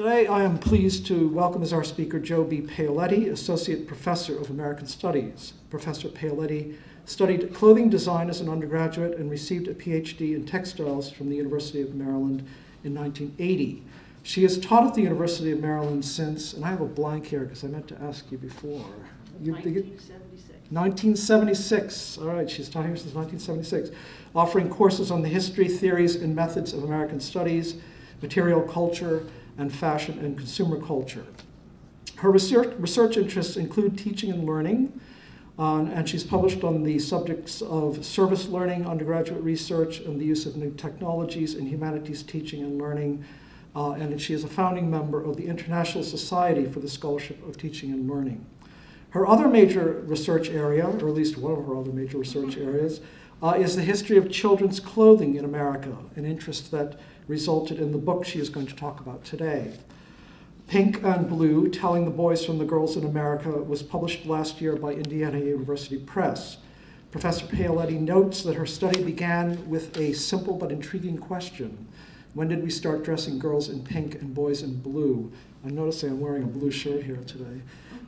Today I am pleased to welcome as our speaker Jo B. Paoletti, Associate Professor of American Studies. Professor Paoletti studied clothing design as an undergraduate and received a PhD in textiles from the University of Maryland in 1980. She has taught at the University of Maryland since, and I have a blank here because I meant to ask you before. You 1976. 1976. All right, she's taught here since 1976, offering courses on the history, theories, and methods of American studies, material culture, and fashion and consumer culture. Her research, research interests include teaching and learning, uh, and she's published on the subjects of service learning, undergraduate research, and the use of new technologies in humanities teaching and learning. Uh, and she is a founding member of the International Society for the Scholarship of Teaching and Learning. Her other major research area, or at least one of her other major research areas, uh, is the history of children's clothing in America, an interest that resulted in the book she is going to talk about today. Pink and Blue, Telling the Boys from the Girls in America, was published last year by Indiana University Press. Professor Paoletti notes that her study began with a simple but intriguing question. When did we start dressing girls in pink and boys in blue? I'm noticing I'm wearing a blue shirt here today.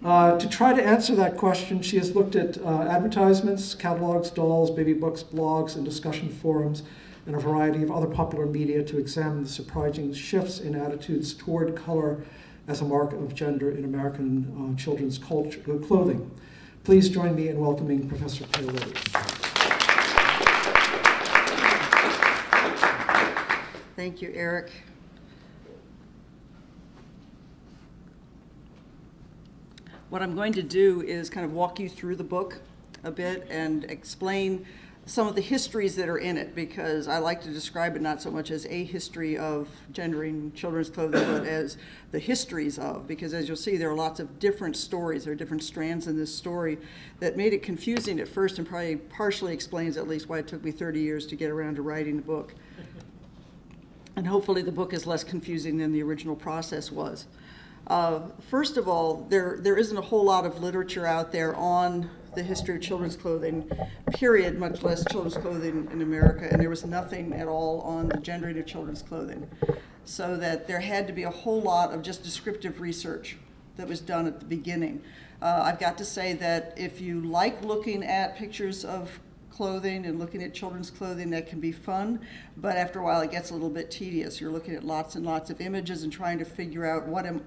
Uh, to try to answer that question, she has looked at uh, advertisements, catalogs, dolls, baby books, blogs, and discussion forums, and a variety of other popular media to examine the surprising shifts in attitudes toward color as a mark of gender in American uh, children's culture, uh, clothing. Please join me in welcoming Professor Paoletti. Thank you, Eric. What I'm going to do is kind of walk you through the book a bit and explain some of the histories that are in it because I like to describe it not so much as a history of gendering children's clothing, but as the histories of, because as you'll see, there are lots of different stories, there are different strands in this story that made it confusing at first and probably partially explains at least why it took me 30 years to get around to writing the book. And hopefully the book is less confusing than the original process was. Uh, first of all, there, there isn't a whole lot of literature out there on the history of children's clothing, period, much less children's clothing in America, and there was nothing at all on the gendering of children's clothing. So that there had to be a whole lot of just descriptive research that was done at the beginning. Uh, I've got to say that if you like looking at pictures of clothing and looking at children's clothing, that can be fun, but after a while it gets a little bit tedious. You're looking at lots and lots of images and trying to figure out what am,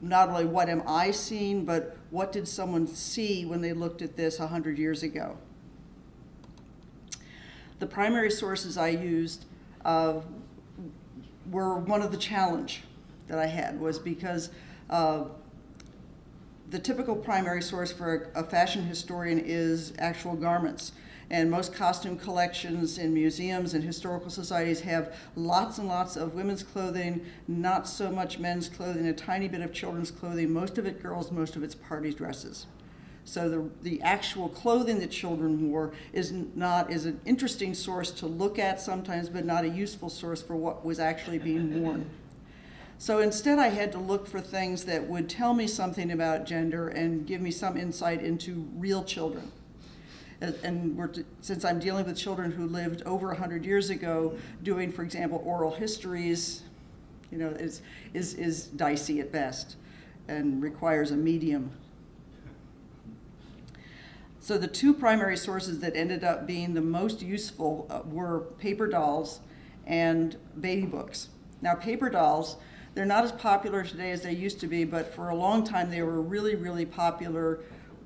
not only what am I seeing, but what did someone see when they looked at this 100 years ago. The primary sources I used uh, were one of the challenge that I had was because uh, the typical primary source for a, a fashion historian is actual garments. And most costume collections in museums and historical societies have lots and lots of women's clothing, not so much men's clothing, a tiny bit of children's clothing, most of it girls, most of it's party dresses. So the, the actual clothing that children wore is not is an interesting source to look at sometimes, but not a useful source for what was actually being worn. So instead, I had to look for things that would tell me something about gender and give me some insight into real children and since I'm dealing with children who lived over 100 years ago, doing, for example, oral histories, you know, is, is, is dicey at best and requires a medium. So the two primary sources that ended up being the most useful uh, were paper dolls and baby books. Now, paper dolls, they're not as popular today as they used to be, but for a long time they were really, really popular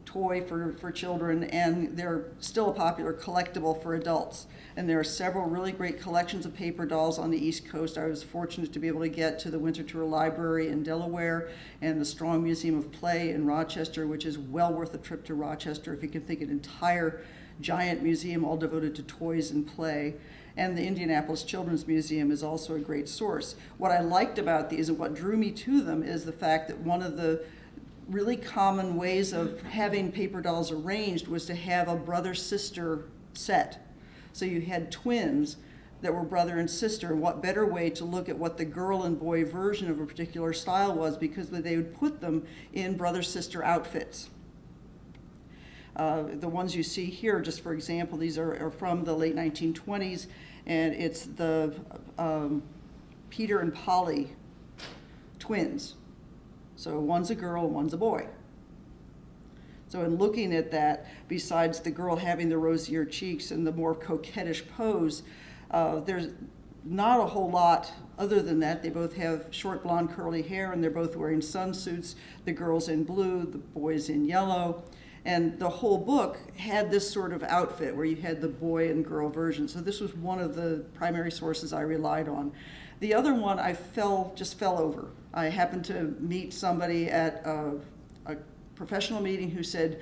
toy for, for children, and they're still a popular collectible for adults. And there are several really great collections of paper dolls on the East Coast. I was fortunate to be able to get to the Winterthur Library in Delaware and the Strong Museum of Play in Rochester, which is well worth a trip to Rochester if you can think an entire giant museum all devoted to toys and play and the Indianapolis Children's Museum is also a great source. What I liked about these and what drew me to them is the fact that one of the really common ways of having paper dolls arranged was to have a brother sister set. So you had twins that were brother and sister, and what better way to look at what the girl and boy version of a particular style was because they would put them in brother sister outfits. Uh, the ones you see here, just for example, these are, are from the late 1920s, and it's the um, Peter and Polly twins. So one's a girl one's a boy. So in looking at that, besides the girl having the rosier cheeks and the more coquettish pose, uh, there's not a whole lot other than that. They both have short blonde curly hair and they're both wearing sunsuits. The girl's in blue, the boy's in yellow. And the whole book had this sort of outfit where you had the boy and girl version. So this was one of the primary sources I relied on. The other one I fell, just fell over. I happened to meet somebody at a, a professional meeting who said,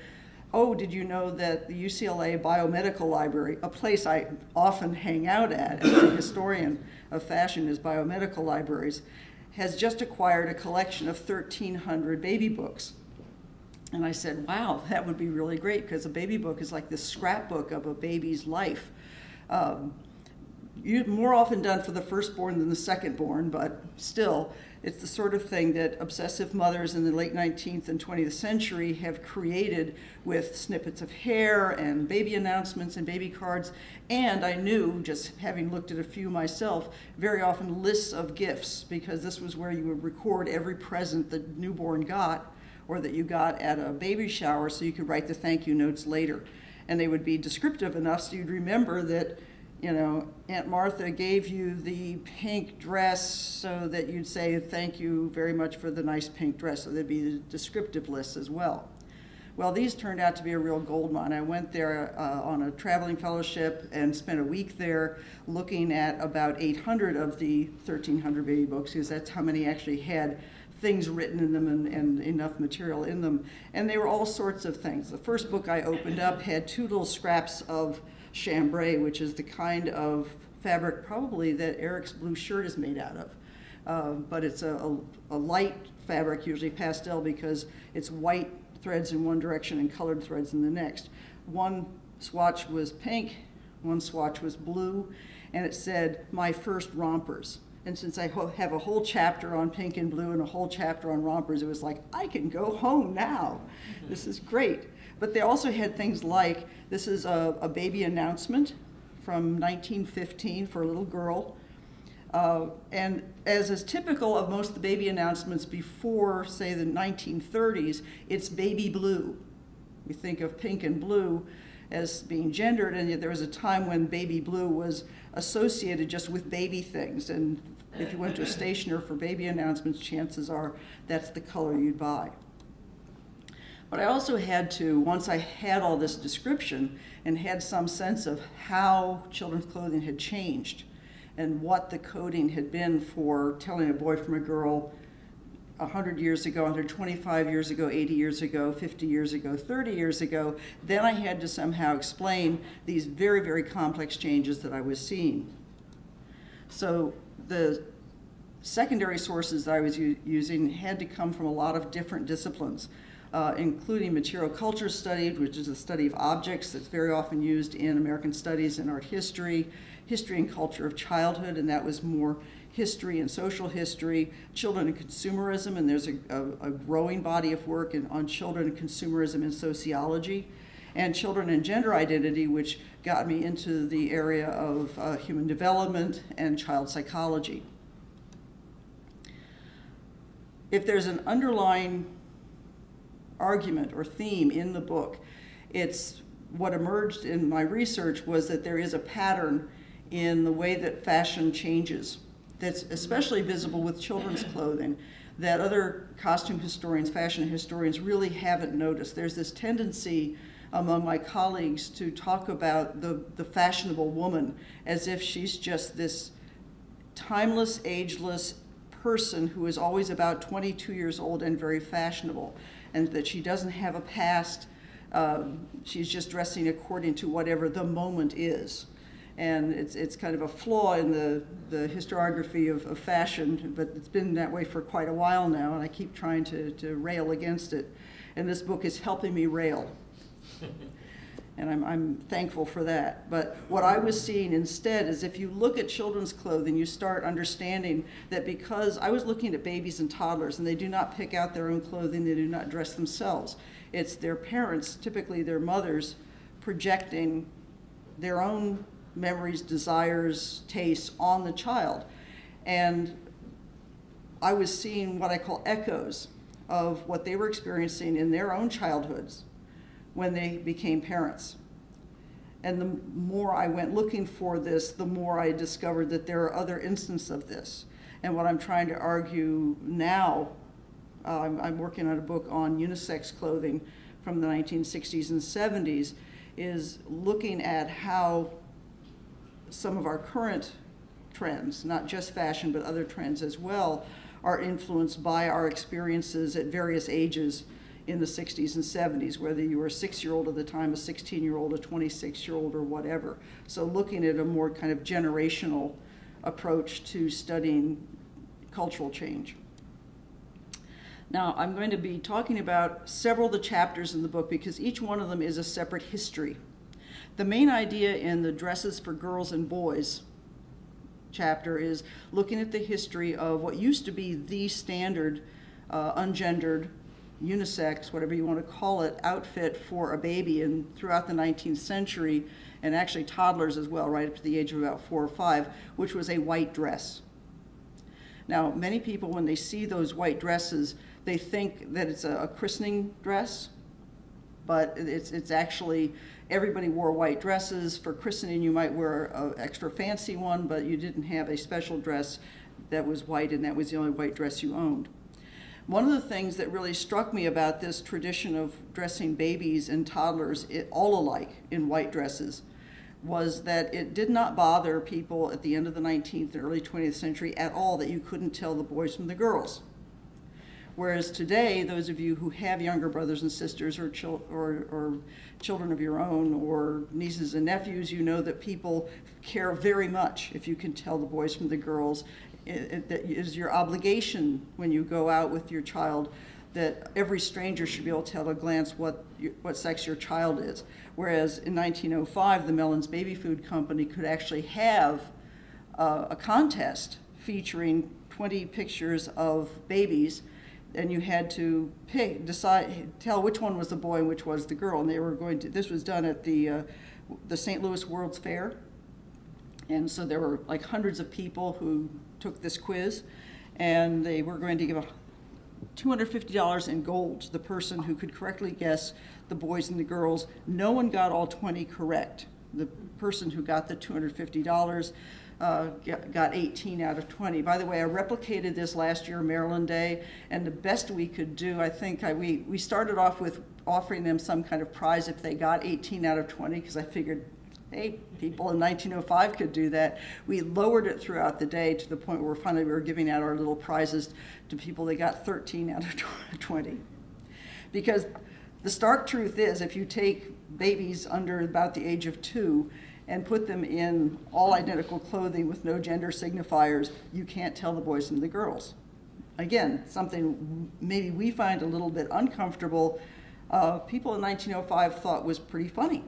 oh, did you know that the UCLA Biomedical Library, a place I often hang out at as a historian of fashion is biomedical libraries, has just acquired a collection of 1,300 baby books. And I said, wow, that would be really great because a baby book is like the scrapbook of a baby's life. Um, more often done for the firstborn than the secondborn, but still, it's the sort of thing that obsessive mothers in the late 19th and 20th century have created with snippets of hair and baby announcements and baby cards. And I knew, just having looked at a few myself, very often lists of gifts because this was where you would record every present the newborn got or that you got at a baby shower so you could write the thank you notes later. And they would be descriptive enough so you'd remember that you know, Aunt Martha gave you the pink dress so that you'd say, thank you very much for the nice pink dress. So there'd be a descriptive lists as well. Well, these turned out to be a real gold mine. I went there uh, on a traveling fellowship and spent a week there looking at about 800 of the 1,300 baby books, because that's how many actually had things written in them and, and, enough material in them. And they were all sorts of things. The first book I opened up had two little scraps of chambray, which is the kind of fabric probably that Eric's blue shirt is made out of. Uh, but it's a, a, a, light fabric, usually pastel, because it's white threads in one direction and colored threads in the next. One swatch was pink, one swatch was blue, and it said, my first rompers. And since I have a whole chapter on pink and blue and a whole chapter on rompers, it was like, I can go home now. This is great. But they also had things like this is a, a baby announcement from 1915 for a little girl. Uh, and as is typical of most of the baby announcements before, say, the 1930s, it's baby blue. We think of pink and blue as being gendered, and yet there was a time when baby blue was associated just with baby things. And if you went to a stationer for baby announcements, chances are that's the color you'd buy. But I also had to, once I had all this description and had some sense of how children's clothing had changed and what the coding had been for telling a boy from a girl 100 years ago, 125 years ago, 80 years ago, 50 years ago, 30 years ago, then I had to somehow explain these very, very complex changes that I was seeing. So the secondary sources that I was using had to come from a lot of different disciplines uh, including material culture study, which is a study of objects that's very often used in American studies and art history, history and culture of childhood, and that was more history and social history, children and consumerism, and there's a, a, a growing body of work in, on children and consumerism in sociology, and children and gender identity, which got me into the area of uh, human development and child psychology. If there's an underlying argument or theme in the book. It's what emerged in my research was that there is a pattern in the way that fashion changes that's especially visible with children's clothing that other costume historians, fashion historians really haven't noticed. There's this tendency among my colleagues to talk about the, the fashionable woman as if she's just this timeless, ageless person who is always about 22 years old and very fashionable and that she doesn't have a past. Um, she's just dressing according to whatever the moment is. And it's, it's kind of a flaw in the, the historiography of, of fashion, but it's been that way for quite a while now, and I keep trying to, to rail against it. And this book is helping me rail. and I'm, I'm thankful for that. But what I was seeing instead is if you look at children's clothing, you start understanding that because I was looking at babies and toddlers, and they do not pick out their own clothing, they do not dress themselves. It's their parents, typically their mothers, projecting their own memories, desires, tastes on the child. And I was seeing what I call echoes of what they were experiencing in their own childhoods when they became parents. And the more I went looking for this, the more I discovered that there are other instances of this. And what I'm trying to argue now, uh, I'm, I'm working on a book on unisex clothing from the 1960s and 70s, is looking at how some of our current trends, not just fashion, but other trends as well, are influenced by our experiences at various ages in the 60s and 70s, whether you were a six year old at the time, a 16 year old, a 26 year old, or whatever. So, looking at a more kind of generational approach to studying cultural change. Now, I'm going to be talking about several of the chapters in the book because each one of them is a separate history. The main idea in the Dresses for Girls and Boys chapter is looking at the history of what used to be the standard uh, ungendered unisex, whatever you want to call it, outfit for a baby and throughout the 19th century, and actually toddlers as well, right up to the age of about four or five, which was a white dress. Now, many people, when they see those white dresses, they think that it's a, a christening dress, but it's, it's actually everybody wore white dresses. For christening, you might wear an extra fancy one, but you didn't have a special dress that was white, and that was the only white dress you owned. One of the things that really struck me about this tradition of dressing babies and toddlers all alike in white dresses was that it did not bother people at the end of the 19th and early 20th century at all that you couldn't tell the boys from the girls. Whereas today, those of you who have younger brothers and sisters or, chil- or, or children of your own or nieces and nephews, you know that people care very much if you can tell the boys from the girls that is your obligation when you go out with your child that every stranger should be able to tell at a glance what, what sex your child is. Whereas in 1905, the Mellin's Baby Food Company could actually have uh, a contest featuring 20 pictures of babies, and you had to pick, decide, tell which one was the boy and which was the girl. And they were going to. This was done at the uh, the St. Louis World's Fair, and so there were like hundreds of people who took this quiz, and they were going to give a $250 in gold to the person who could correctly guess the boys and the girls. No one got all 20 correct. The person who got the $250 uh, got 18 out of 20. By the way, I replicated this last year, Maryland Day, and the best we could do, I think I, we, we started off with offering them some kind of prize if they got 18 out of 20, because I figured hey, people in 1905 could do that. We lowered it throughout the day to the point where finally we were giving out our little prizes to people that got 13 out of 20. Because the stark truth is, if you take babies under about the age of two and put them in all identical clothing with no gender signifiers, you can't tell the boys from the girls. Again, something maybe we find a little bit uncomfortable. Uh, people in 1905 thought was pretty funny.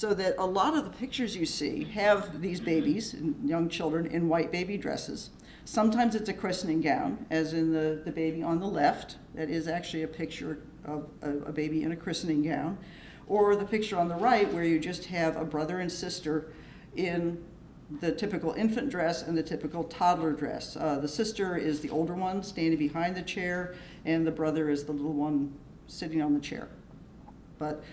So that a lot of the pictures you see have these babies and young children in white baby dresses. Sometimes it's a christening gown, as in the, the baby on the left, that is actually a picture of a, a baby in a christening gown, or the picture on the right where you just have a brother and sister in the typical infant dress and the typical toddler dress. Uh, the sister is the older one standing behind the chair, and the brother is the little one sitting on the chair. But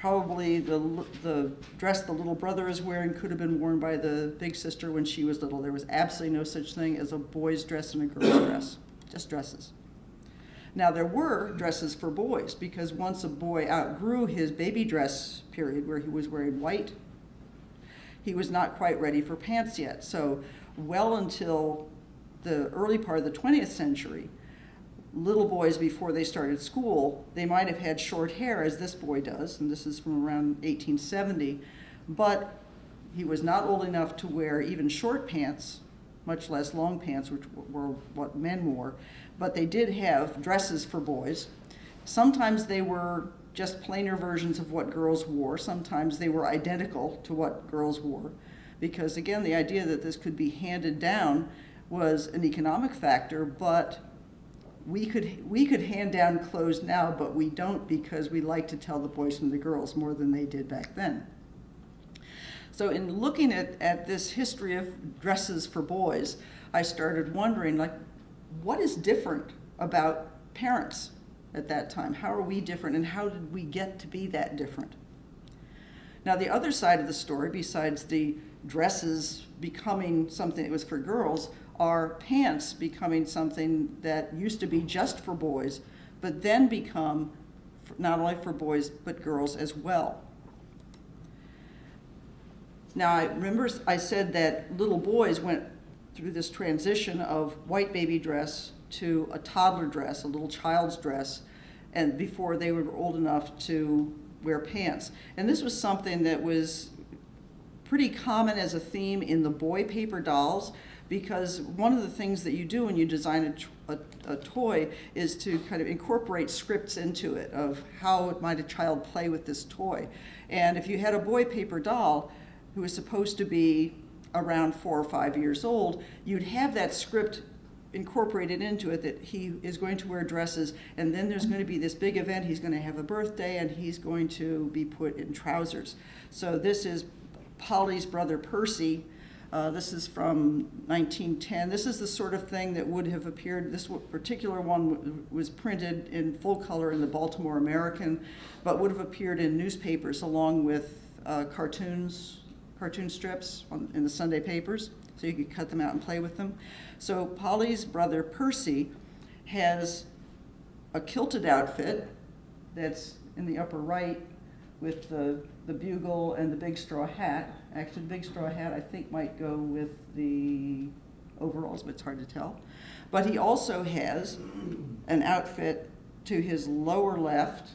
probably the, the dress the little brother is wearing could have been worn by the big sister when she was little. There was absolutely no such thing as a boy's dress and a girl's dress, just dresses. Now, there were dresses for boys because once a boy outgrew his baby dress period where he was wearing white, he was not quite ready for pants yet. So, well until the early part of the 20th century, little boys before they started school, they might have had short hair, as this boy does, and this is from around 1870, but he was not old enough to wear even short pants, much less long pants, which were what men wore. But they did have dresses for boys. Sometimes they were just plainer versions of what girls wore, sometimes they were identical to what girls wore. Because again, the idea that this could be handed down was an economic factor, but we could we could hand down clothes now, but we don't because we like to tell the boys from the girls more than they did back then. So in looking at, at this history of dresses for boys, I started wondering, like, what is different about parents at that time? How are we different and how did we get to be that different? Now, the other side of the story, besides the dresses becoming something that was for girls, are pants becoming something that used to be just for boys, but then become not only for boys but girls as well. Now, I remember I said that little boys went through this transition of white baby dress to a toddler dress, a little child's dress, and before they were old enough to wear pants. And this was something that was pretty common as a theme in the boy paper dolls because one of the things that you do when you design a, a, a, toy is to kind of incorporate scripts into it of how might a child play with this toy. And if you had a boy paper doll who was supposed to be around four or five years old, you'd have that script incorporated into it that he is going to wear dresses and then there's going to be this big event he's going to have a birthday and he's going to be put in trousers so this is polly's brother percy uh, this is from 1910 this is the sort of thing that would have appeared this particular one was printed in full color in the baltimore american but would have appeared in newspapers along with uh, cartoons cartoon strips on, in the sunday papers so you could cut them out and play with them. So Polly's brother Percy has a kilted outfit that's in the upper right with the, the bugle and the big straw hat. Actually, big straw hat I think might go with the overalls, but it's hard to tell. But he also has an outfit to his lower left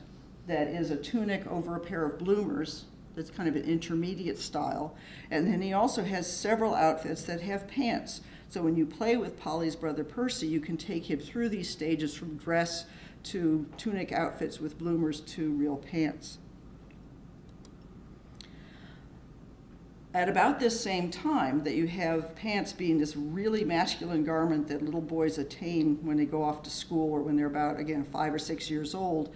that is a tunic over a pair of bloomers that's kind of an intermediate style. And then he also has several outfits that have pants. So when you play with Polly's brother Percy, you can take him through these stages from dress to tunic outfits with bloomers to real pants. At about this same time that you have pants being this really masculine garment that little boys attain when they go off to school or when they're about, again, five or six years old,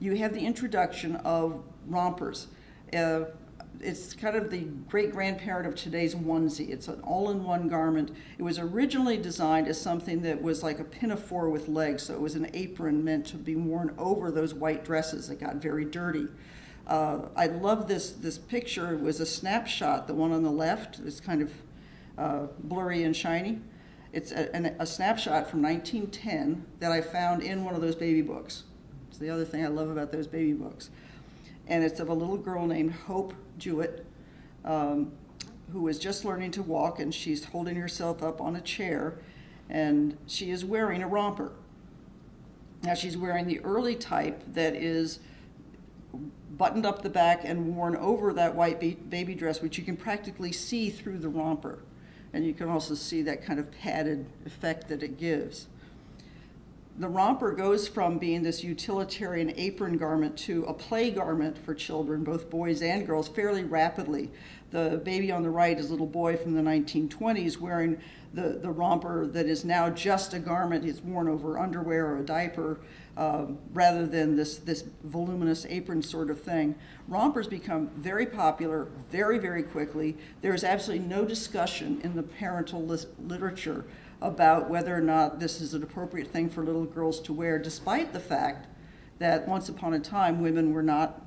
you have the introduction of rompers. Uh, it's kind of the great grandparent of today's onesie. It's an all in one garment. It was originally designed as something that was like a pinafore with legs, so it was an apron meant to be worn over those white dresses that got very dirty. Uh, I love this, this picture. It was a snapshot, the one on the left is kind of uh, blurry and shiny. It's a, a snapshot from 1910 that I found in one of those baby books. It's the other thing I love about those baby books and it's of a little girl named Hope Jewett, um, who is just learning to walk, and she's holding herself up on a chair, and she is wearing a romper. Now she's wearing the early type that is buttoned up the back and worn over that white baby dress, which you can practically see through the romper. And you can also see that kind of padded effect that it gives the romper goes from being this utilitarian apron garment to a play garment for children, both boys and girls, fairly rapidly. The baby on the right is a little boy from the 1920s wearing the, the romper that is now just a garment. It's worn over underwear or a diaper um, rather than this, this voluminous apron sort of thing. Rompers become very popular very, very quickly. There is absolutely no discussion in the parental literature about whether or not this is an appropriate thing for little girls to wear, despite the fact that once upon a time women were not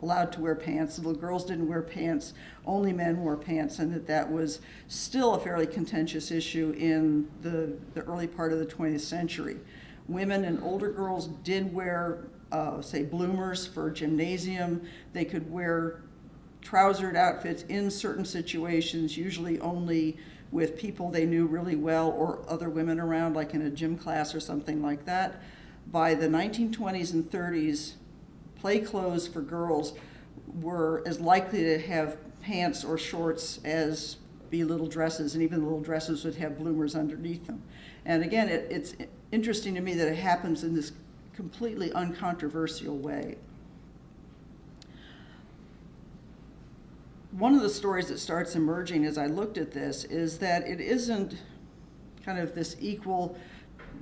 allowed to wear pants. Little girls didn't wear pants, only men wore pants, and that that was still a fairly contentious issue in the, the early part of the 20th century. Women and older girls did wear, uh, say, bloomers for gymnasium. They could wear trousered outfits in certain situations, usually only with people they knew really well or other women around, like in a gym class or something like that. By the 1920s and 30s, play clothes for girls were as likely to have pants or shorts as be little dresses, and even the little dresses would have bloomers underneath them. And again, it, it's interesting to me that it happens in this completely uncontroversial way. one of the stories that starts emerging as I looked at this is that it isn't kind of this equal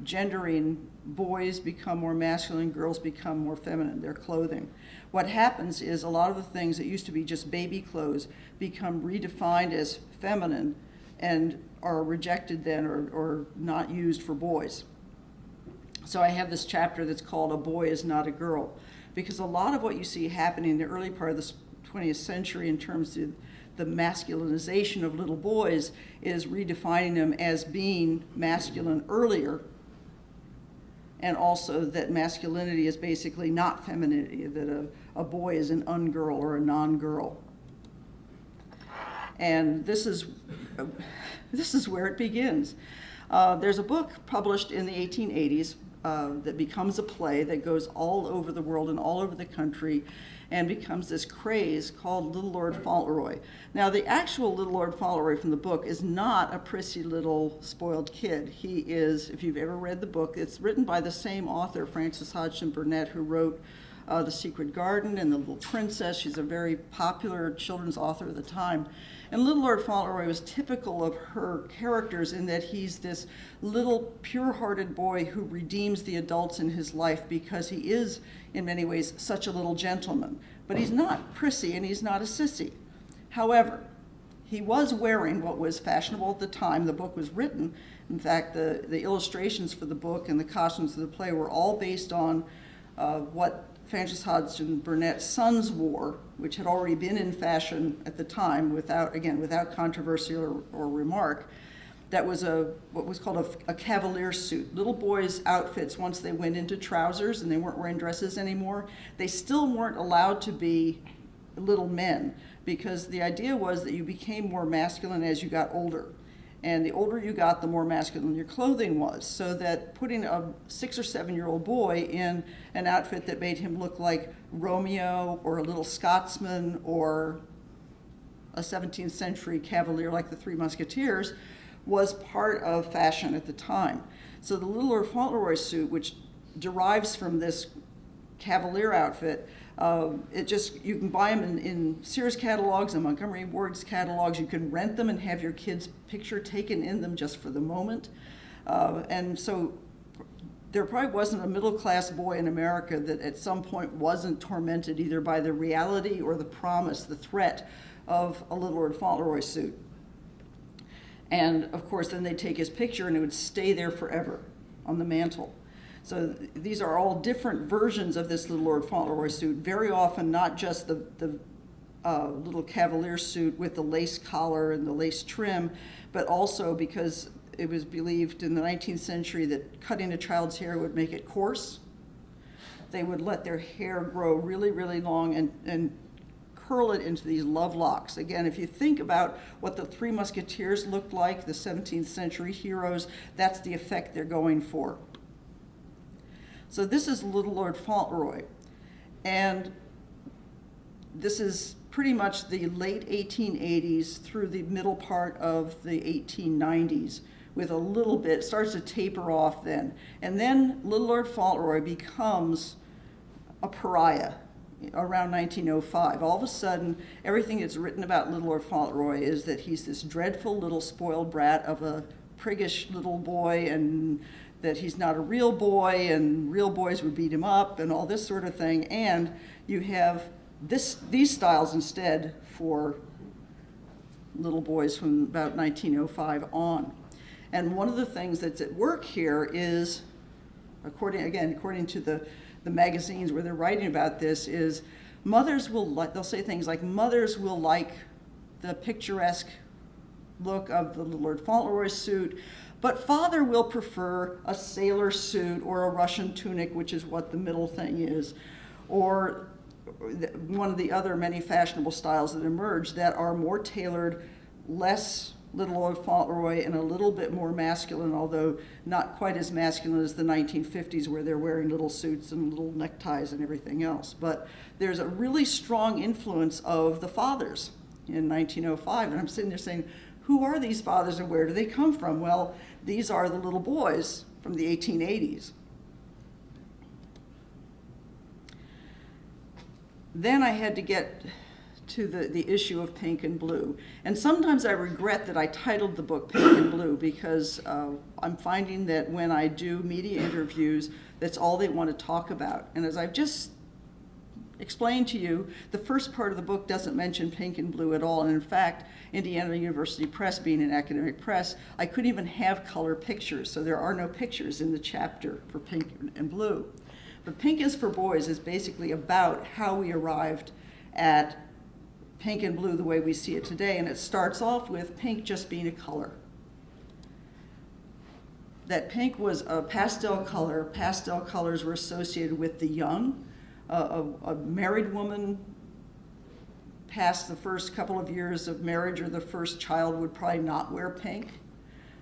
gendering, boys become more masculine, girls become more feminine, their clothing. What happens is a lot of the things that used to be just baby clothes become redefined as feminine and are rejected then or, or not used for boys. So I have this chapter that's called A Boy is Not a Girl, because a lot of what you see happening in the early part of the 20th century in terms of the masculinization of little boys is redefining them as being masculine earlier and also that masculinity is basically not femininity, that a, a boy is an ungirl or a non-girl. And this is, this is where it begins. Uh, there's a book published in the 1880s uh, that becomes a play that goes all over the world and all over the country and becomes this craze called Little Lord Fauntleroy. Now, the actual Little Lord Fauntleroy from the book is not a prissy little spoiled kid. He is, if you've ever read the book, it's written by the same author, Frances Hodgson Burnett, who wrote uh, The Secret Garden and The Little Princess. She's a very popular children's author at the time. And Little Lord Fauntleroy was typical of her characters in that he's this little pure-hearted boy who redeems the adults in his life because he is, in many ways, such a little gentleman. But he's not prissy and he's not a sissy. However, he was wearing what was fashionable at the time the book was written. In fact, the, the illustrations for the book and the costumes of the play were all based on uh, what Frances Hodgson Burnett's sons wore, which had already been in fashion at the time, without again without controversy or, or remark. That was a what was called a, a, cavalier suit. Little boys' outfits, once they went into trousers and they weren't wearing dresses anymore, they still weren't allowed to be little men because the idea was that you became more masculine as you got older. And the older you got, the more masculine your clothing was. So that putting a six or seven year old boy in an outfit that made him look like Romeo or a little Scotsman or a 17th century cavalier like the Three Musketeers was part of fashion at the time. So the Little Fauntleroy suit, which derives from this cavalier outfit, um, it just you can buy them in, in, Sears catalogs and Montgomery Ward's catalogs. You can rent them and have your kid's picture taken in them just for the moment. Uh, and so there probably wasn't a middle class boy in America that at some point wasn't tormented either by the reality or the promise, the threat of a Little Lord Fauntleroy suit. And of course, then they'd take his picture and it would stay there forever on the mantle. So these are all different versions of this little Lord Fauntleroy suit, very often not just the, the uh, little cavalier suit with the lace collar and the lace trim, but also because it was believed in the 19th century that cutting a child's hair would make it coarse. They would let their hair grow really, really long and, and curl it into these love locks. Again, if you think about what the Three Musketeers looked like, the 17th century heroes, that's the effect they're going for. So this is Little Lord Fauntleroy. And this is pretty much the late 1880s through the middle part of the 1890s with a little bit, starts to taper off then. And then Little Lord Fauntleroy becomes a pariah around 1905. All of a sudden, everything that's written about Little Lord Fauntleroy is that he's this dreadful little spoiled brat of a priggish little boy and that he's not a real boy and real boys would beat him up and all this sort of thing. And you have this, these styles instead for little boys from about 1905 on. And one of the things that's at work here is, according again, according to the, the magazines where they're writing about this, is mothers will like, they'll say things like mothers will like the picturesque look of the Lord Fauntleroy suit, but father will prefer a sailor suit or a Russian tunic, which is what the middle thing is, or one of the other many fashionable styles that emerge that are more tailored, less Little Lord Fauntleroy, and a little bit more masculine, although not quite as masculine as the 1950s, where they're wearing little suits and little neckties and everything else. But there's a really strong influence of the fathers in 1905, and I'm sitting there saying, who are these fathers and where do they come from? Well, these are the little boys from the 1880s. Then I had to get to the, the issue of pink and blue. And sometimes I regret that I titled the book Pink and Blue because uh, I'm finding that when I do media interviews, that's all they want to talk about. And as I've just explained to you, the first part of the book doesn't mention pink and blue at all. And in fact, Indiana University Press being an academic press, I couldn't even have color pictures. So there are no pictures in the chapter for pink and blue. But Pink is for Boys is basically about how we arrived at pink and blue the way we see it today. And it starts off with pink just being a color. That pink was a pastel color. Pastel colors were associated with the young. A, a married woman past the first couple of years of marriage or the first child would probably not wear pink.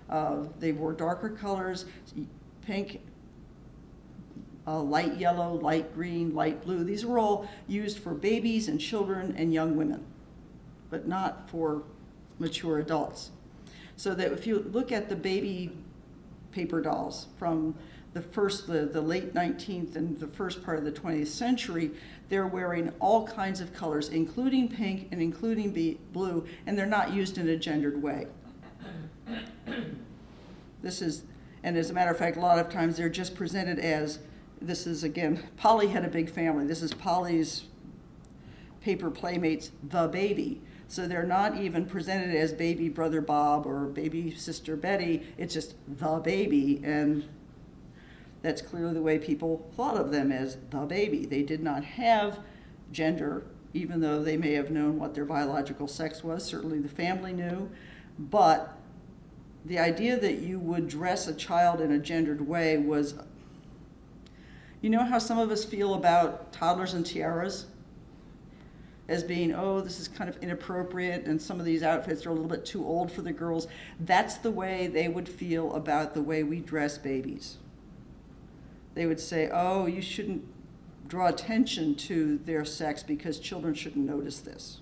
Uh, they wore darker colors. Pink uh, light yellow, light green, light blue. These were all used for babies and children and young women, but not for mature adults. So that if you look at the baby paper dolls from the first, the, the late 19th and the first part of the 20th century, they're wearing all kinds of colors, including pink and including blue, and they're not used in a gendered way. This is, and as a matter of fact, a lot of times they're just presented as this is again, Polly had a big family. This is Polly's paper playmates, the baby. So they're not even presented as baby brother Bob or baby sister Betty. It's just the baby. And that's clearly the way people thought of them as the baby. They did not have gender, even though they may have known what their biological sex was. Certainly the family knew. But the idea that you would dress a child in a gendered way was you know how some of us feel about toddlers and tiaras? As being, oh, this is kind of inappropriate, and some of these outfits are a little bit too old for the girls. That's the way they would feel about the way we dress babies. They would say, oh, you shouldn't draw attention to their sex because children shouldn't notice this.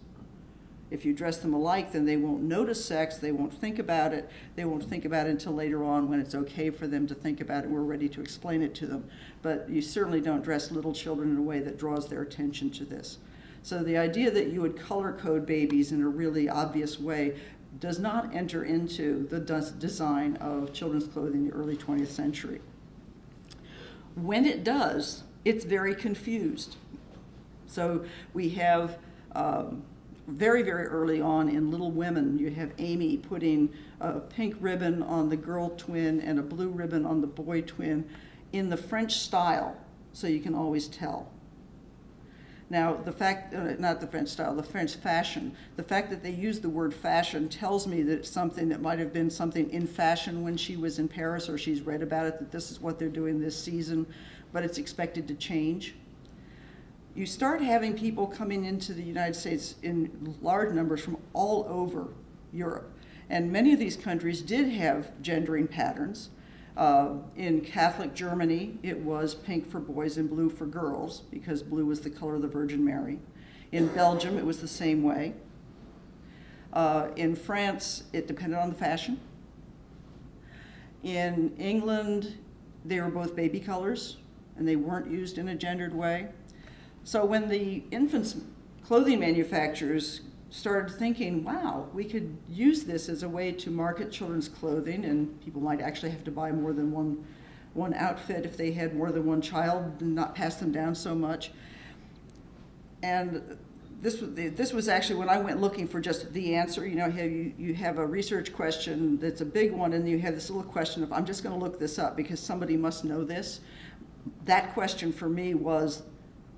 If you dress them alike, then they won't notice sex, they won't think about it, they won't think about it until later on when it's okay for them to think about it, we're ready to explain it to them. But you certainly don't dress little children in a way that draws their attention to this. So the idea that you would color code babies in a really obvious way does not enter into the design of children's clothing in the early 20th century. When it does, it's very confused. So we have um, very, very early on in Little Women, you have Amy putting a pink ribbon on the girl twin and a blue ribbon on the boy twin in the French style, so you can always tell. Now, the fact, uh, not the French style, the French fashion, the fact that they use the word fashion tells me that it's something that might have been something in fashion when she was in Paris or she's read about it, that this is what they're doing this season, but it's expected to change you start having people coming into the United States in large numbers from all over Europe. And many of these countries did have gendering patterns. Uh, in Catholic Germany, it was pink for boys and blue for girls because blue was the color of the Virgin Mary. In Belgium, it was the same way. Uh, in France, it depended on the fashion. In England, they were both baby colors and they weren't used in a gendered way. So when the infants clothing manufacturers started thinking, wow, we could use this as a way to market children's clothing, and people might actually have to buy more than one, one outfit if they had more than one child and not pass them down so much. And this was, this was actually when I went looking for just the answer. You know, you, you have a research question that's a big one, and you have this little question of, I'm just going to look this up because somebody must know this. That question for me was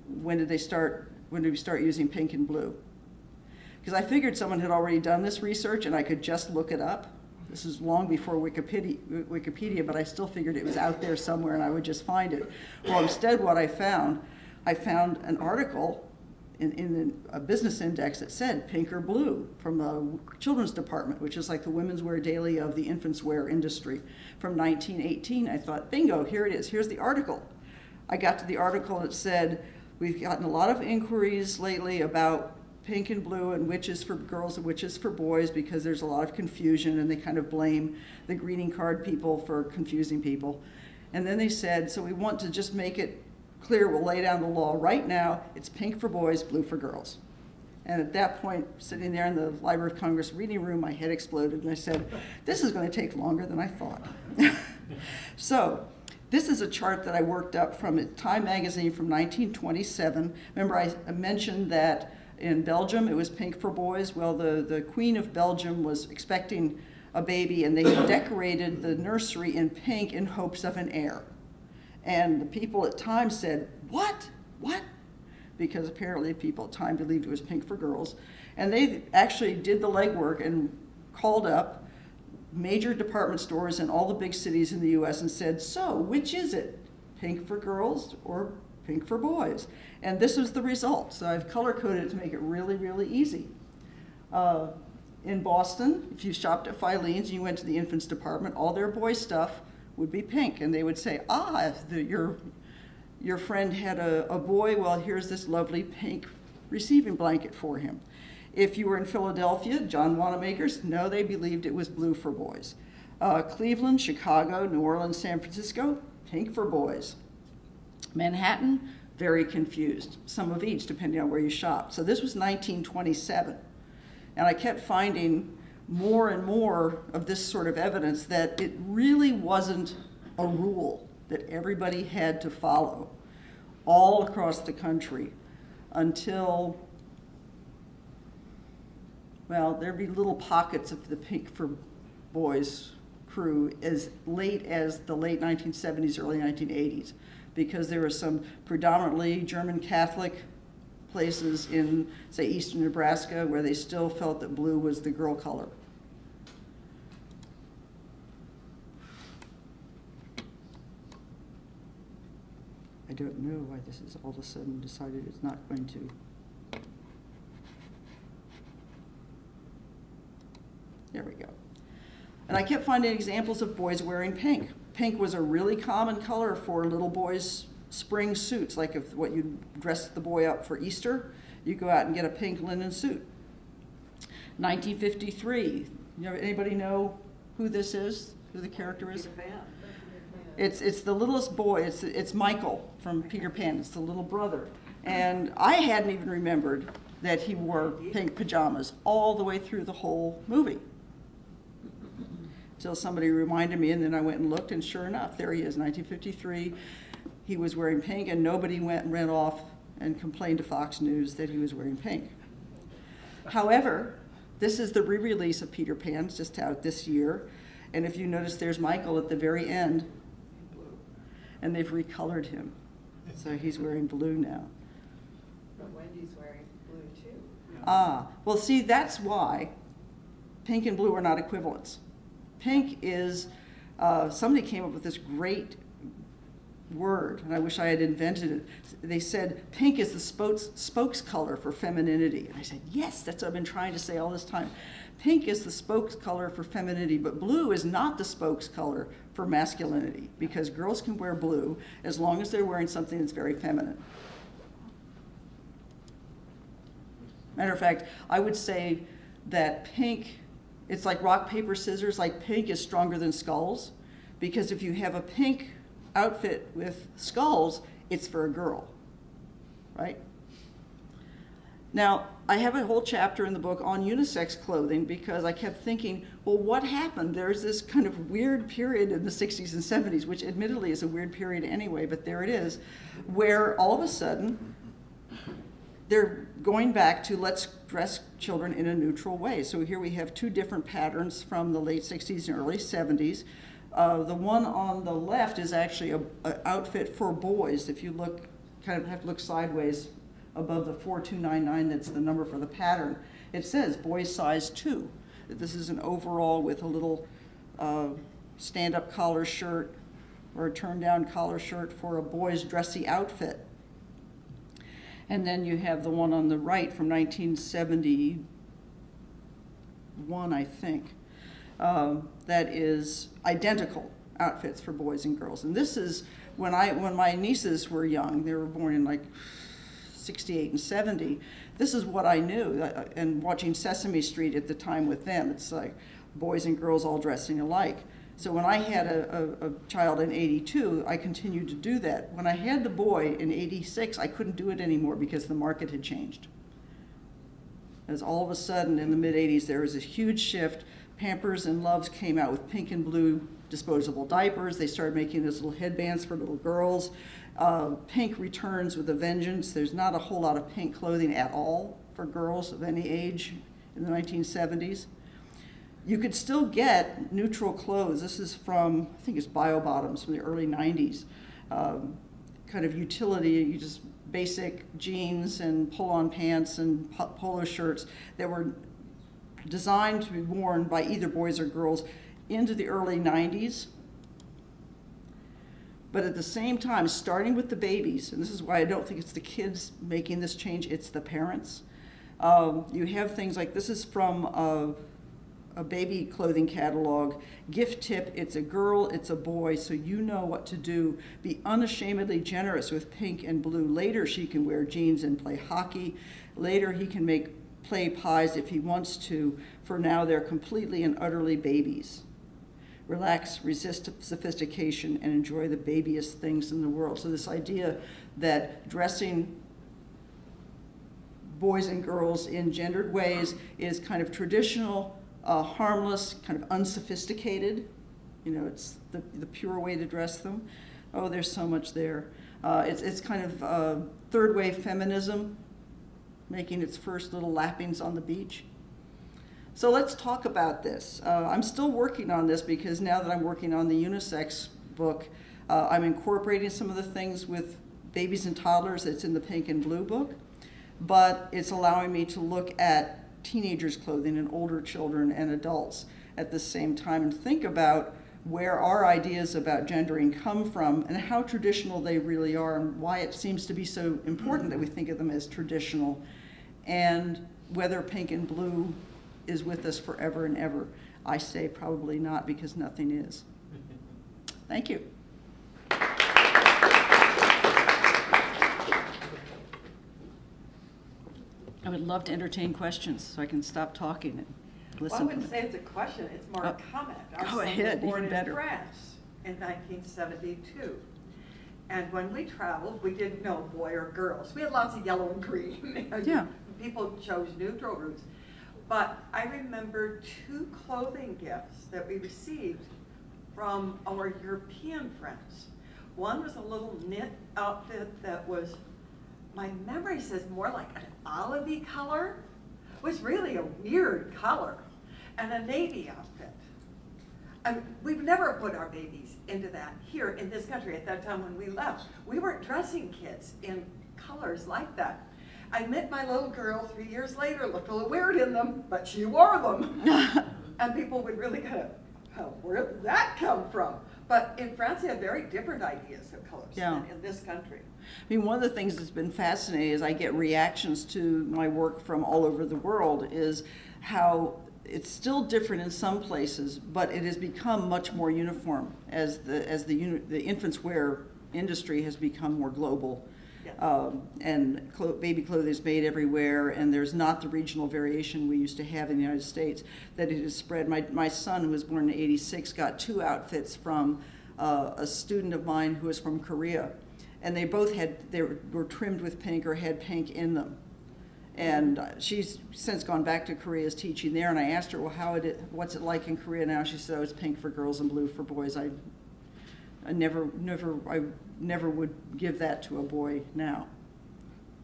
when did they start, when did we start using pink and blue? Because I figured someone had already done this research and I could just look it up. This is long before Wikipedia, Wikipedia, but I still figured it was out there somewhere and I would just find it. Well, instead what I found, I found an article in, in a business index that said pink or blue from the children's department, which is like the women's wear daily of the infants wear industry from 1918. I thought, bingo, here it is. Here's the article. I got to the article and it said, We've gotten a lot of inquiries lately about pink and blue and which is for girls and which is for boys because there's a lot of confusion and they kind of blame the greeting card people for confusing people. And then they said, so we want to just make it clear, we'll lay down the law right now. It's pink for boys, blue for girls. And at that point, sitting there in the Library of Congress reading room, my head exploded, and I said, This is going to take longer than I thought. so, this is a chart that I worked up from Time magazine from 1927. Remember, I mentioned that in Belgium it was pink for boys. Well, the, the Queen of Belgium was expecting a baby, and they decorated the nursery in pink in hopes of an heir. And the people at Time said, What? What? because apparently people at time believed it was pink for girls. And they actually did the legwork and called up major department stores in all the big cities in the US and said, So, which is it? Pink for girls or pink for boys? And this was the result. So I've color coded it to make it really, really easy. Uh, in Boston, if you shopped at Filene's and you went to the infants department, all their boy stuff would be pink. And they would say, ah, the, your your friend had a, a boy, well, here's this lovely pink receiving blanket for him. If you were in Philadelphia, John Wanamaker's, no, they believed it was blue for boys. Uh, Cleveland, Chicago, New Orleans, San Francisco, pink for boys. Manhattan, very confused, some of each depending on where you shop. So this was 1927. And I kept finding more and more of this sort of evidence that it really wasn't a rule that everybody had to follow all across the country until, well, there'd be little pockets of the Pink for Boys crew as late as the late 1970s, early 1980s, because there were some predominantly German Catholic places in, say, eastern Nebraska where they still felt that blue was the girl color. I don't know why this is all of a sudden decided it's not going to. There we go. And I kept finding examples of boys wearing pink. Pink was a really common color for little boys' spring suits, like if what you dress the boy up for Easter, you go out and get a pink linen suit. 1953. You know, anybody know who this is? Who the character is? It's, it's the littlest boy, it's, it's Michael from Peter Pan, it's the little brother. And I hadn't even remembered that he wore pink pajamas all the way through the whole movie. Until somebody reminded me, and then I went and looked, and sure enough, there he is, 1953. He was wearing pink, and nobody went and ran off and complained to Fox News that he was wearing pink. However, this is the re release of Peter Pan, just out this year. And if you notice, there's Michael at the very end and they've recolored him. So he's wearing blue now. But Wendy's wearing blue too. Ah, well, see, that's why pink and blue are not equivalents. Pink is, uh, somebody came up with this great word, and I wish I had invented it. They said pink is the spokes, spokes color for femininity. And I said, yes, that's what I've been trying to say all this time. Pink is the spokes color for femininity, but blue is not the spokes color for masculinity because girls can wear blue as long as they're wearing something that's very feminine. Matter of fact, I would say that pink, it's like rock, paper, scissors, like pink is stronger than skulls because if you have a pink outfit with skulls, it's for a girl, right? Now, I have a whole chapter in the book on unisex clothing because I kept thinking, well, what happened? There's this kind of weird period in the 60s and 70s, which admittedly is a weird period anyway, but there it is, where all of a sudden they're going back to let's dress children in a neutral way. So here we have two different patterns from the late 60s and early 70s. Uh, the one on the left is actually a, a outfit for boys. If you look, kind of have to look sideways above the 4299, that's the number for the pattern, it says boy size 2. This is an overall with a little uh, stand-up collar shirt or a turn-down collar shirt for a boy's dressy outfit. And then you have the one on the right from 1971, I think, um, that is identical outfits for boys and girls. And this is when I when my nieces were young. They were born in like 68 and 70, this is what I knew. Uh, and watching Sesame Street at the time with them, it's like boys and girls all dressing alike. So when I had a, a, a, child in 82, I continued to do that. When I had the boy in 86, I couldn't do it anymore because the market had changed. As all of a sudden, in the mid 80s, there was a huge shift. Pampers and Luvs came out with pink and blue disposable diapers. They started making those little headbands for little girls. Uh, pink returns with a vengeance. There's not a whole lot of pink clothing at all for girls of any age in the 1970s. You could still get neutral clothes. This is from, I think it's Bio Bottoms from the early 90s. Um, kind of utility, you just basic jeans and pull-on pants and polo shirts that were designed to be worn by either boys or girls into the early 90s. But at the same time, starting with the babies, and this is why I don't think it's the kids making this change, it's the parents. Um, you have things like this is from a, a baby clothing catalog. Gift tip it's a girl, it's a boy, so you know what to do. Be unashamedly generous with pink and blue. Later, she can wear jeans and play hockey. Later, he can make play pies if he wants to. For now, they're completely and utterly babies relax, resist sophistication, and enjoy the babyest things in the world. So this idea that dressing boys and girls in gendered ways is kind of traditional, uh, harmless, kind of unsophisticated. You know, it's the, the pure way to dress them. Oh, there's so much there. Uh, it's, it's kind of uh, third wave feminism making its first little lappings on the beach. So let's talk about this. Uh, I'm still working on this because now that I'm working on the unisex book, uh, I'm incorporating some of the things with babies and toddlers that's in the pink and blue book, but it's allowing me to look at teenagers' clothing and older children and adults at the same time and think about where our ideas about gendering come from and how traditional they really are and why it seems to be so important that we mm-hmm. think of them as traditional and whether pink and blue is with us forever and ever. I say probably not because nothing is. Thank you. I would love to entertain questions so I can stop talking and listen. Well, I wouldn't say it's a question, it's more a Oh, comment. go Our was ahead, even born in. France in 1972. And when we traveled, we didn't know boy or girls. We had lots of yellow and green. Yeah. People chose neutral routes. But I remember two clothing gifts that we received from our European friends. One was a little knit outfit that was, my memory says more like an olivey color. Was really a weird color. And a navy outfit. And we've never put our babies into that here in this country at that time when we left. We weren't dressing kids in colors like that. I met my little girl three years later, looked a little weird in them, but she wore them. and people would really kind of, oh, where did that come from? But in France, they have very different ideas of colors Yeah. than in this country. I mean, one of the things that's been fascinating is I get reactions to my work from all over the world is how it's still different in some places, but it has become much more uniform as the as the the infants wear industry has become more global. Um, and clo- baby clothing is made everywhere, and there's not the regional variation we used to have in the United States. That it has spread. My my son, who was born in '86, got two outfits from uh, a student of mine who was from Korea, and they both had they were, were trimmed with pink or had pink in them. And uh, she's since gone back to Korea is teaching there. And I asked her, well, how it what's it like in Korea now? She said, oh, it's pink for girls and blue for boys. I I never, never, I never would give that to a boy now.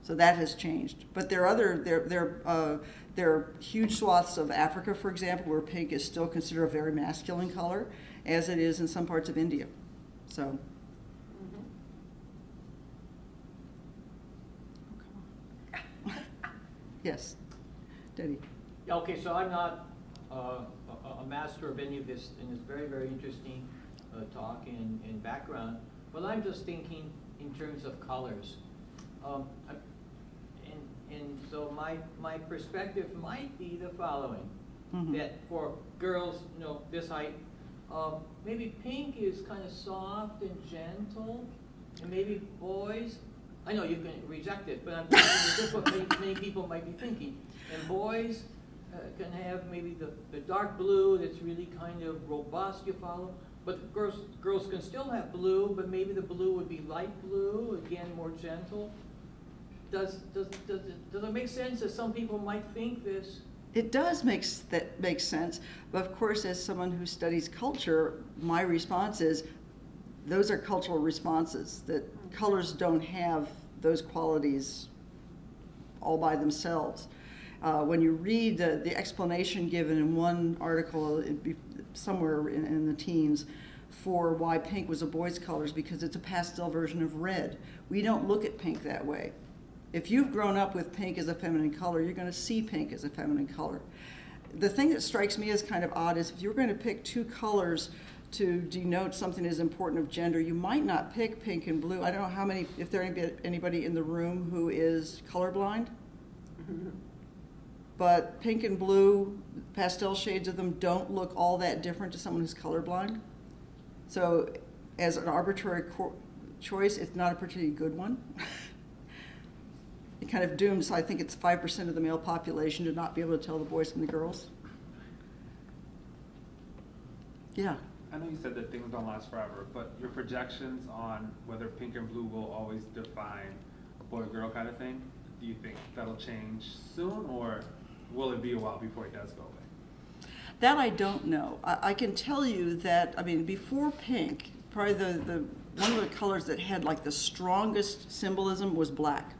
So that has changed. But there are other, there, there, uh, there are huge swaths of Africa, for example, where pink is still considered a very masculine color, as it is in some parts of India. So. Yes, Denny. Yeah, Okay, so I'm not uh, a a master of any of this, and it's very, very interesting uh, talk and and background, but I'm just thinking in terms of colors. Um, And, and so my, my perspective might be the following, Mhm. that for girls, you know, this height, um, maybe pink is kind of soft and gentle, and maybe boys, I know you can reject it, but I'm thinking this is what many, many people might be thinking. And boys uh, can have maybe the, the dark blue that's really kind of robust, you follow? But girls, girls can still have blue, but maybe the blue would be light blue, again, more gentle. does, does, does, it- does it make sense that some people might think this? It does make, that makes sense, but of course, as someone who studies culture, my response is, those are cultural responses, that colors don't have those qualities all by themselves. Uh, when you read the, the explanation given in one article, somewhere in, in the teens, for why pink was a boy's colors, because it's a pastel version of red. We don't look at pink that way. If you've grown up with pink as a feminine color, you're going to see pink as a feminine color. The thing that strikes me as kind of odd is if you're going to pick two colors to denote something as important of gender, you might not pick pink and blue. I don't know how many, if there anybody, anybody in the room who is colorblind, but pink and blue, pastel shades of them don't look all that different to someone who's colorblind. So, as an arbitrary choice, it's not a particularly good one. it kind of dooms, I think it's 5% of the male population to not be able to tell the boys from the girls. Yeah. I know you said that things don't last forever, but your projections on whether pink and blue will always define boy or girl kind of thing, do you think that'll change soon, or will it be a while before it does go away? That I don't know. I, I can tell you that, I mean, before pink, probably the, the, one of the colors that had like the strongest symbolism was black.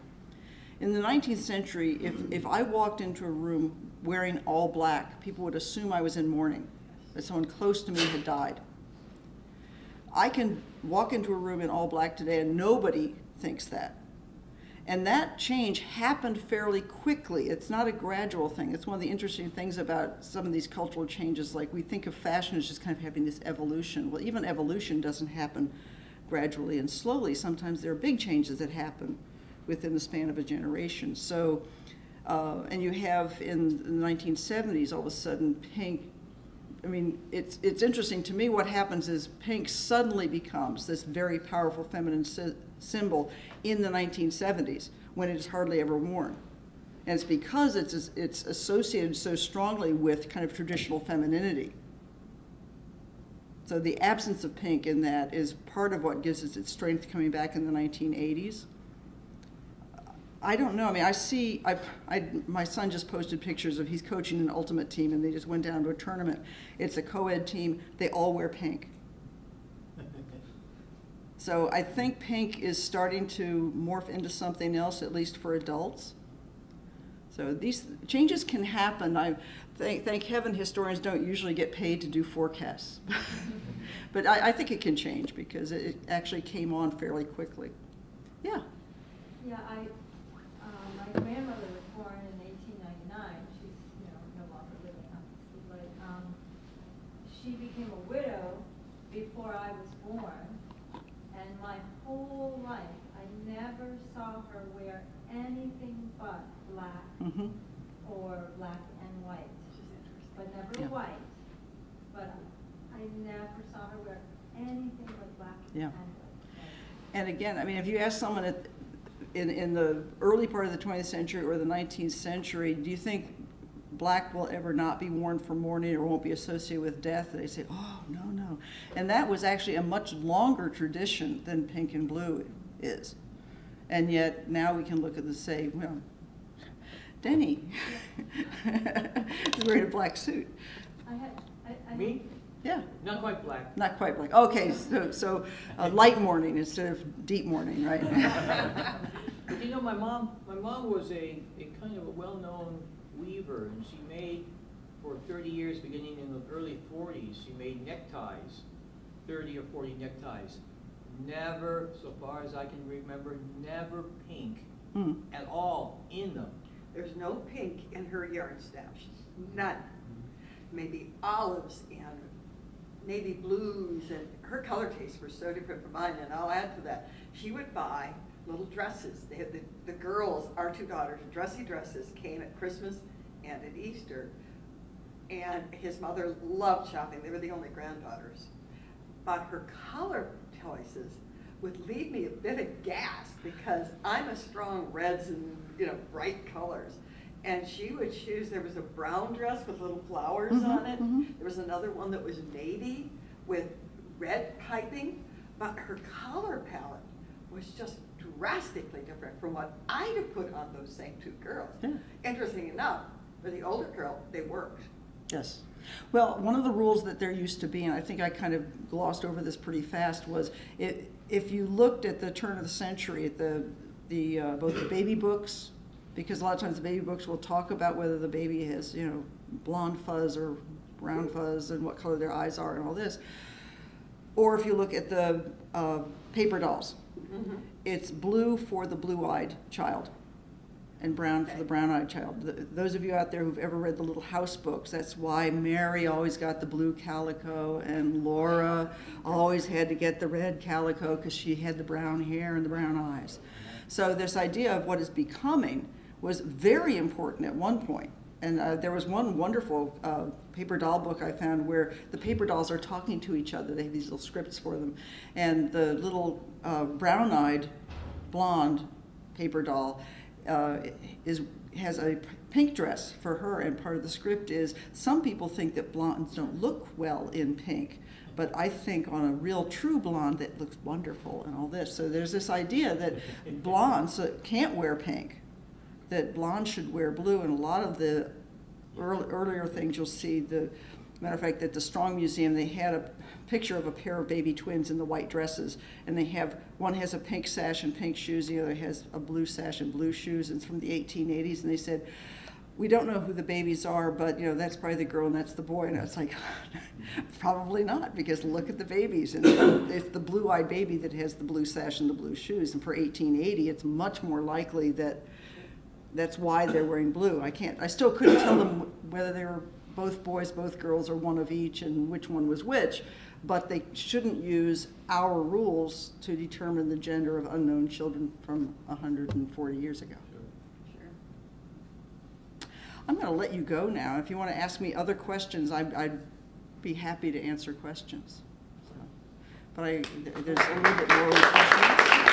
In the 19th century, if, if I walked into a room wearing all black, people would assume I was in mourning, that someone close to me had died. I can walk into a room in all black today and nobody thinks that. And that change happened fairly quickly. It's not a gradual thing. It's one of the interesting things about some of these cultural changes. Like we think of fashion as just kind of having this evolution. Well, even evolution doesn't happen gradually and slowly. Sometimes there are big changes that happen within the span of a generation. So, uh, and you have in the 1970s, all of a sudden, pink I mean, it's, it's interesting to me what happens is pink suddenly becomes this very powerful feminine symbol in the 1970s when it is hardly ever worn. And it's because it's, it's associated so strongly with kind of traditional femininity. So the absence of pink in that is part of what gives it its strength coming back in the 1980s. I don't know. I mean, I see. I, I, my son just posted pictures of he's coaching an ultimate team, and they just went down to a tournament. It's a co-ed team. They all wear pink. So I think pink is starting to morph into something else, at least for adults. So these changes can happen. I thank, thank heaven historians don't usually get paid to do forecasts. but I, I think it can change because it, actually came on fairly quickly. Yeah. Yeah, I, um, my grandmother was born in eighteen ninety-nine, she's, you know, no longer living, obviously, but, um, she became a widow before I was born, and my whole life, I never saw her wear anything but black Mm-hmm. or black and white, but Yeah. never white. But I never saw her wear anything but black Yeah. and again, I mean, if you ask someone at, in, in the early part of the 20th century or the 19th century, do you think black will ever not be worn for mourning or won't be associated with death? They say, oh, no, no. And that was actually a much longer tradition than pink and blue is. And yet now we can look at the say, well, Denny is wearing a black suit. I had, I, I. Me? Yeah, Not quite black. not quite black. Okay, so, so uh, light mourning instead of deep mourning, right? But you know, my mom, my mom was a, a kind of a well-known weaver, and she made, for thirty years, beginning in the early forties, she made neckties, thirty or forty neckties. Never, so far as I can remember, never pink Hmm. at all in them. There's no pink in her yarn stash, none. Maybe olives and navy blues, and her color tastes were so different from mine, and I'll add to that. She would buy little dresses. They had the, the girls, our two daughters, dressy dresses came at Christmas and at Easter. And his mother loved shopping. They were the only granddaughters. But her color choices would leave me a bit aghast because I'm a strong reds and you know bright colors. And she would choose. There was a brown dress with little flowers Mhm, on it. mhm. There was another one that was navy with red piping. But her color palette was just drastically different from what I'd have put on those same two girls. Yeah. Interesting enough, for the older girl, they worked. Yes. Well, one of the rules that there used to be, and I think I kind of glossed over this pretty fast, was it, if you looked at the turn of the century at the, the uh, both the baby books, because a lot of times the baby books will talk about whether the baby has, you know, blonde fuzz or brown fuzz and what color their eyes are and all this. Or if you look at the uh, paper dolls, it's blue for the blue-eyed child and brown for the brown-eyed child. Th- Those of you out there who've ever read the Little House books, that's why Mary always got the blue calico and Laura always had to get the red calico because she had the brown hair and the brown eyes. So this idea of what is becoming was very important at one point. And uh, there was one wonderful uh, paper doll book I found where the paper dolls are talking to each other. They have these little scripts for them. And the little uh, brown eyed blonde paper doll uh, is has a pink dress for her, and part of the script is some people think that blondes don't look well in pink, but I think on a real true blonde that looks wonderful and all this. So there's this idea that blondes uh, can't wear pink, that blondes should wear blue, and a lot of the earl- earlier things you'll see the matter of fact that the strong museum they had a picture of a pair of baby twins in the white dresses and they have one has a pink sash and pink shoes the other has a blue sash and blue shoes and it's from the 1880s and they said we don't know who the babies are but you know that's probably the girl and that's the boy. And it's like probably not because look at the babies and it's the blue-eyed baby that has the blue sash and the blue shoes. And for 1880 it's much more likely that that's why they're wearing blue. I can't, I still couldn't tell them whether they were both boys, both girls, or one of each, and which one was which. But they shouldn't use our rules to determine the gender of unknown children from 140 years ago. Sure. I'm going to let you go now. If you want to ask me other questions, I'd, I'd be happy to answer questions. So, But I, there's a little bit more refreshments.